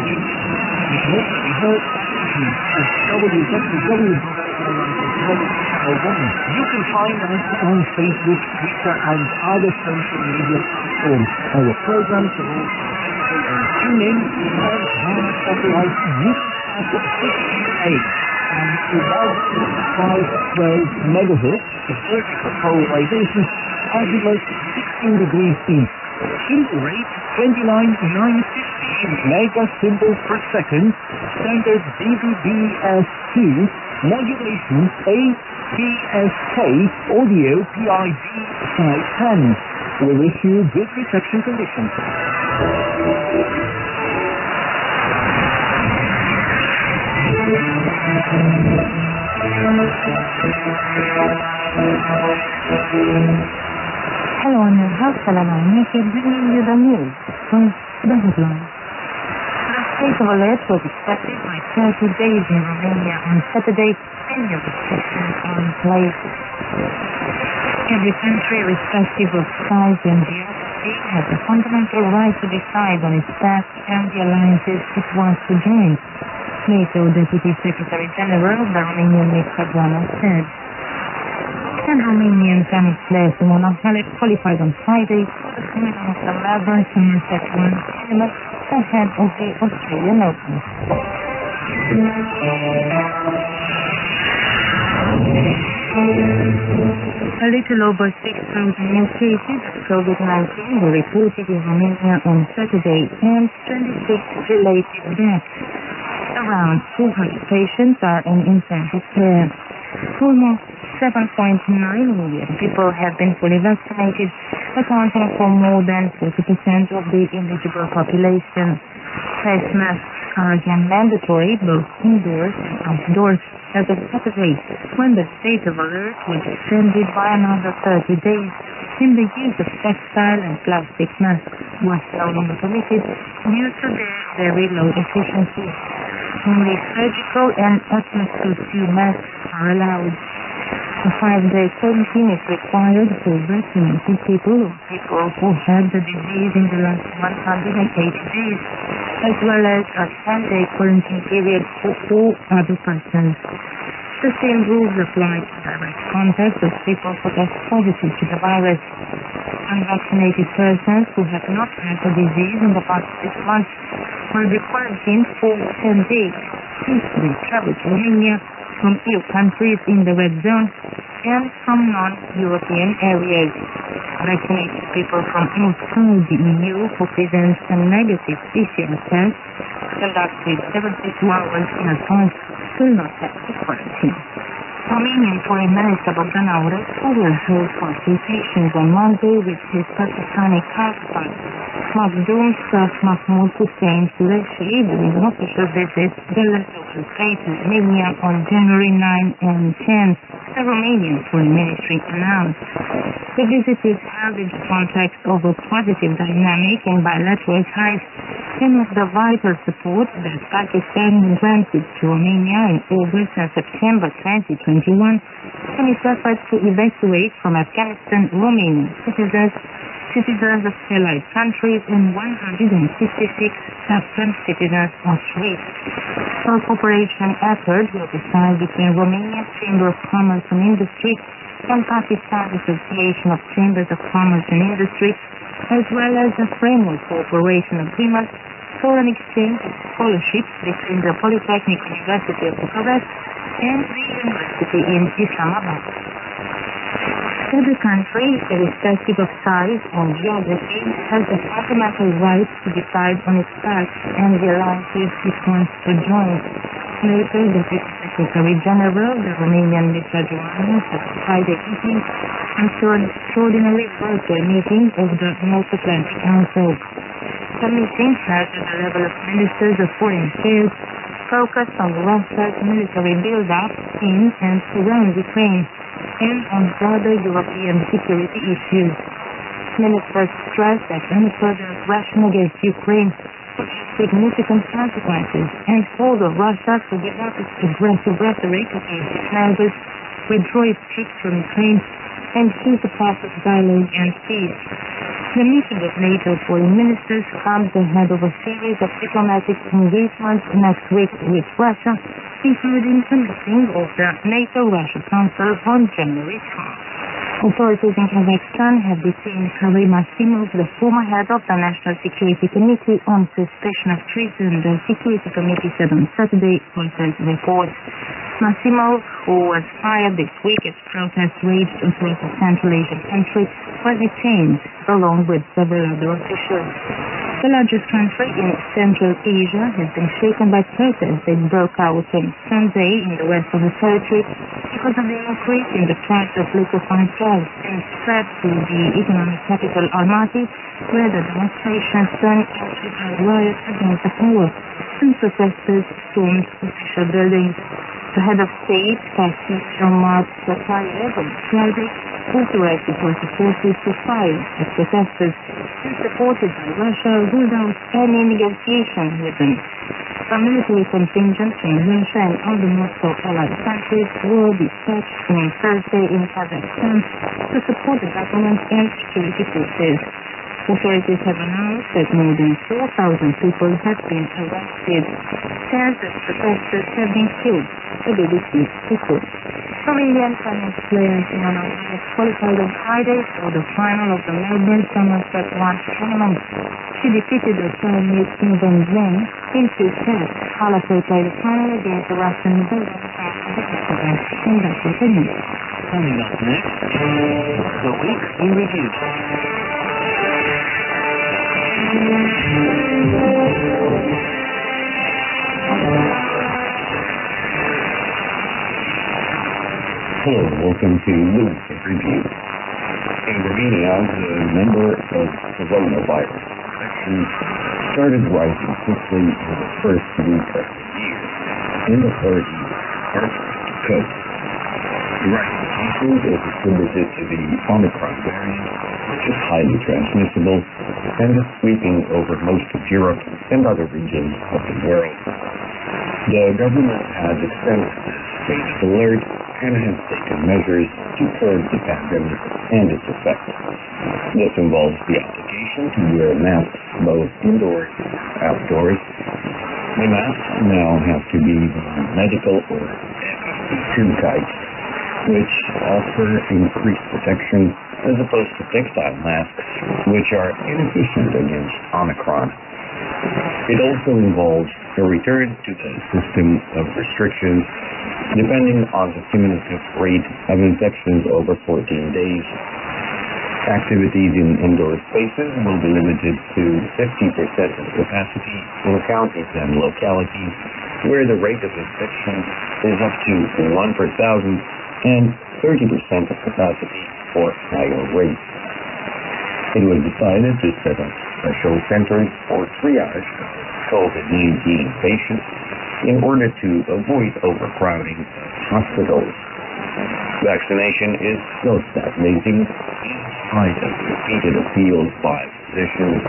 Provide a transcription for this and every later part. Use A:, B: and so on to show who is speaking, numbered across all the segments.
A: to Western Europe and you hope you can find us on Facebook, Twitter, and other social media platforms. Our programs are also available on TuneIn and via satellite UCAT and about 512 megahertz, the vertical polarization, as well as 16 degrees east. Symbol rate 29950 mega symbols per second, standard DVB-S2, modulation APSK, audio PID 510. We wish you good reception conditions.
B: Telephone, Nikki bringing you the from the ah, headline. The state of alert was expected by 30 days in Romania on Saturday, pending restrictions on places. Every country, irrespective of size and geography, has a fundamental right to decide on its path and the alliances it wants to join. NATO Deputy Secretary General, the Romanian Mr. Geoană, said. Romanian tennis players Simona Halep qualified on Friday for the final of the Melbourne Summer Set One tournament ahead of the Australian Open. A little over 6,000 new cases of COVID-19 were reported in Romania on Saturday and 26 related deaths. Around 200 patients are in intensive care. Almost 7.9 million people have been fully vaccinated, accounting for more than 40% of the eligible population. Face masks are again mandatory both indoors and outdoors as of Saturday, when the state of alert was extended by another 30 days and the use of textile and plastic masks was no longer permitted due to their very low efficiency. Only surgical and FFP2 masks are allowed. A five-day quarantine is required for vaccinated people or people who had the disease in the last 180 days, as well as a 10-day quarantine period for all other persons. The same rules apply to direct contact with people who test positive to the virus. Unvaccinated persons who have not had the disease in the past six months will be quarantined for 10 days if they travel to Romania from EU countries in the red zone and from non-European areas. Vaccinated people from outside the EU who present a negative PCR test conducted 72 hours in advance will not have to quarantine. Romanian Foreign Minister Bogdan will hold consultations on Monday with his Pakistani counterpart. Hussein Qureshi will official visit the local state Romania on January 9 and 10, the Romanian Foreign Ministry announced. The visit is held in the context of a positive dynamic in bilateral ties and of the vital support that Pakistan granted to Romania in August and September 2021 and its efforts to evacuate from Afghanistan Romanian citizens citizens of allied countries and 156 Afghan citizens risk. A cooperation effort will be signed between Romania's Chamber of Commerce and Industry and Pakistan's Association of Chambers of Commerce and Industry, as well as a framework cooperation agreement for an exchange of scholarships between the Polytechnic University of Bucharest and the University in Islamabad. Every country, irrespective of size or geography, has the fundamental right to decide on its path and the alliances it wants to join. Later, the Secretary General, the Romanian Mr. Joannis, at Friday evening, after an extraordinary virtual meeting of the North Atlantic Council. The meeting, held at the level of ministers of foreign affairs, focused on the Russia's military build-up in and around Ukraine and on broader European security issues. Ministers stressed that any further aggression against Ukraine would have significant consequences and called on Russia to give up its aggressive rhetoric against its neighbors, withdraw its troops from Ukraine, and seize the path of dialogue and peace. The meeting of NATO foreign ministers comes ahead of a series of diplomatic engagements next week with Russia, including the meeting of the NATO-Russia Council on January 12. Authorities in Kazakhstan have detained Karim Masimov, the former head of the National Security Committee, on suspicion of treason, the Security Committee said on Saturday, Reuters reports. Masimov, who was fired this week as protests raged across the Central Asian country, was detained along with several other officials. The largest country in Central Asia has been shaken by protests that broke out on Sunday in the west of the territory because of the increase in the price of liquefied gas and spread to the economic capital Almaty, where the demonstrations turned into a riot against the power. Some protesters stormed official buildings. The head of state, Kassym Jomart Tokayev, on Friday authorized security forces to fire at protesters supported by Russia ruled out any negotiation with them. A military contingent from Russia and other Moscow allied countries were dispatched on Thursday in Kazakhstan to support the government and security forces. Authorities have announced that more than 4,000 people have been arrested. Tens of protesters have been killed, a BBC reports. Romanian tennis player Simona Halep qualified on Friday for the final of the Melbourne Summer Set One tournament. She defeated the Chinese Qinwen Zheng in two sets. Halep will play the final against the Russian November and that's what it means.
A: Coming up next, the week in review.
C: Hello, welcome to Lewis Review. In Romania, the number of coronavirus infections started rising quickly in the first week of the year in the 30s parts of the coast. The rising cases is attributed to the Omicron variant, which is highly transmissible and is sweeping over most of Europe and other regions of the world. The government has extended the state of alert and has taken measures to curb the pandemic and its effects. This involves the obligation to wear masks both indoors and outdoors. The masks now have to be medical or FFP2 types, which offer increased protection as opposed to textile masks, which are inefficient against Omicron. It also involves a return to the system of restrictions depending on the cumulative rate of infections over 14 days. Activities in indoor spaces will be limited to 50% of capacity in counties and localities where the rate of infection is up to 1 per thousand and 30% of capacity for higher rates. It was decided to set up special centers for triage of COVID-19 patients in order to avoid overcrowding hospitals. Vaccination is still stagnating in spite of repeated appeals by physicians.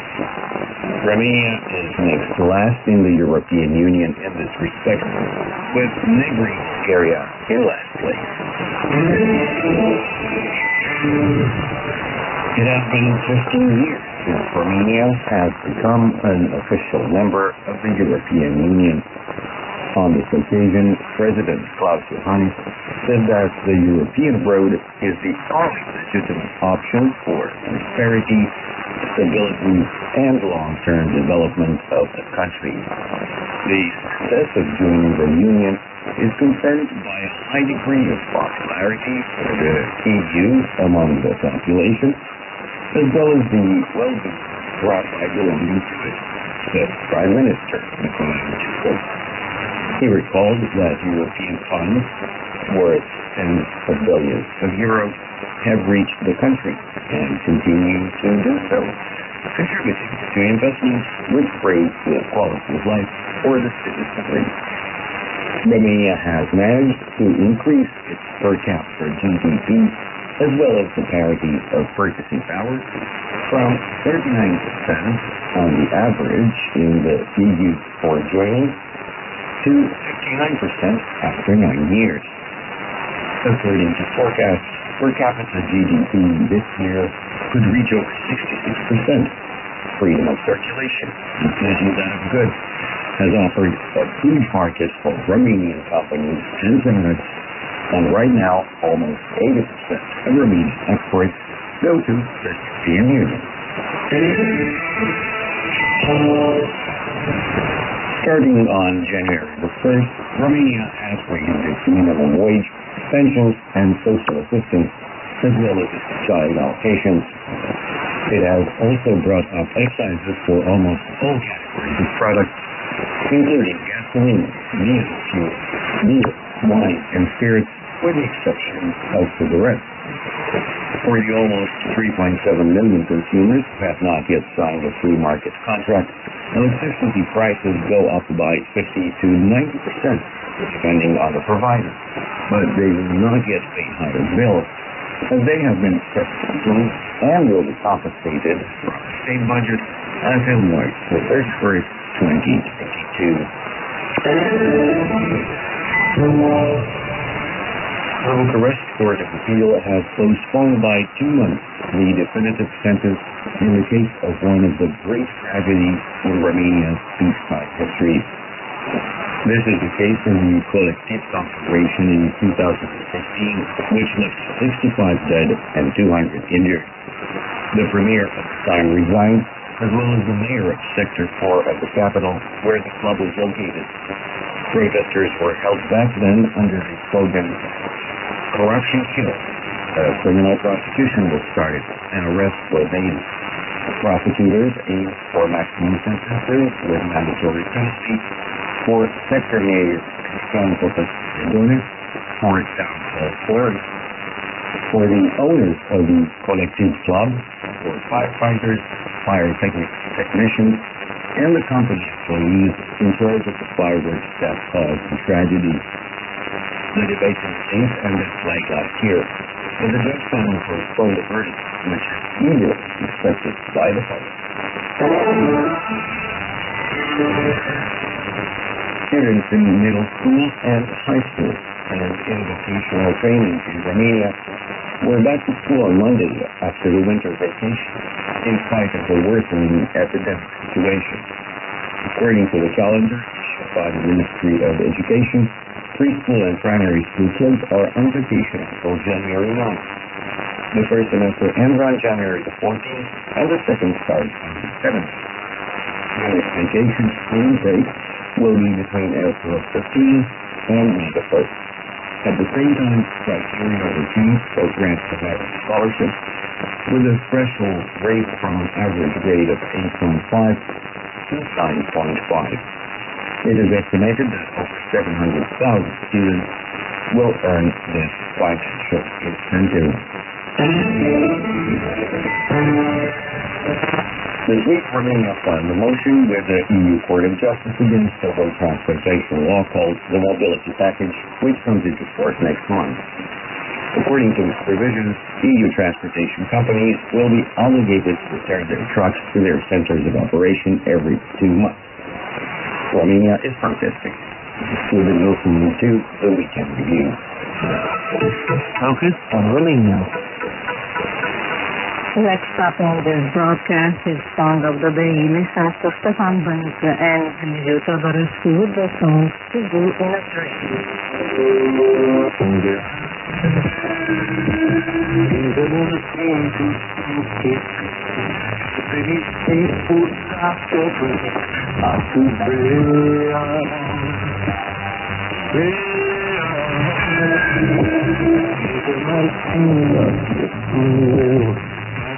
C: Romania is next last in the European Union in this respect, with neighboring Bulgaria in last. It has been 15 years since Romania has become an official member of the European Union. On this occasion, President Klaus Iohannis said that the European road is the only legitimate option for prosperity, stability, and long-term development of the country. The success of joining the Union is confirmed by a high degree of popularity for the EU among the population, as well as the well-being brought by belonging to it, The Prime Minister. He recalled that European funds worth tens of billions of euros have reached the country and continue to do so, contributing to investments which raise the quality of life for the citizenry. Romania has managed to increase its per capita GDP as well as the parity of purchasing power from 39% on the average in the EU before joining to 59% after nine years. According to forecasts, per capita GDP this year could reach over 66%. Freedom of circulation, including that of goods, has offered a huge market for Romanian companies and products, and right now almost 80% of Romanian exports go to the European Union. Starting on January the 1st, Romania has raised its minimum wage, pensions, and social assistance, as well as child allocations. It has also brought up excises for almost all categories of products, including gasoline, diesel fuel, beer, wine, and spirits, with the exception of cigarettes. For the almost 3.7 million consumers who have not yet signed a free market contract, electricity prices go up by 50 to 90 percent, depending on the provider. But they will not yet pay higher bills, as they have been separately and will be compensated from the state budget until March the 31st, 2022. The Bucharest Court of Appeal has postponed by two months the definitive sentence in the case of one of the great tragedies in Romania's peacetime history. This is the case in the Colectiv operation in 2015, which left 65 dead and 200 injured. The premier at the time resigned, as well as the mayor of Sector 4 of the capital, where the club was located. Protesters were held back then under the slogan, corruption killed. Uh, criminal prosecution was started and arrests were made. Prosecutors aimed for maximum sentences with mandatory custody for sector mayors Franco Pastoris, for example, Florida. For the owners of the Colectiv clubs, for firefighters, fire technicians, and the company employees in charge of the fireworks that caused the tragedy. The debate the case ended late last year, but the judge found for a full verdict, which is eagerly expected by the public. Students in middle school and high school and in vocational training in Romania were back to school on Monday after the winter vacation, in spite of the worsening epidemic situation. According to the calendar issued by the Ministry of Education, preschool and primary school kids are on vacation until January 9th. The first semester ends on January the 14th, and the second starts on the 7th. Unit vacation spring break will be between April 15th and May the 1st. At the same time, criteria were changed for grants of merit scholarships, with a threshold raised from an average grade of 8.5 to 9.5. It is estimated that over 700,000 students will earn this financial incentive. This week, Romania filed a motion with the EU Court of Justice against the road transportation law called the Mobility Package, which comes into force next month. According to its provisions, EU transportation companies will be obligated to return their trucks to their centers of operation every two months. Romania is protesting. We've been to the Weekend Review.
A: Focus on Romania.
B: Let's stop in this broadcast with Song of the Day, listens to Stefan Bănică and Dimitriu Tădărescu with the song To Do in a Dream.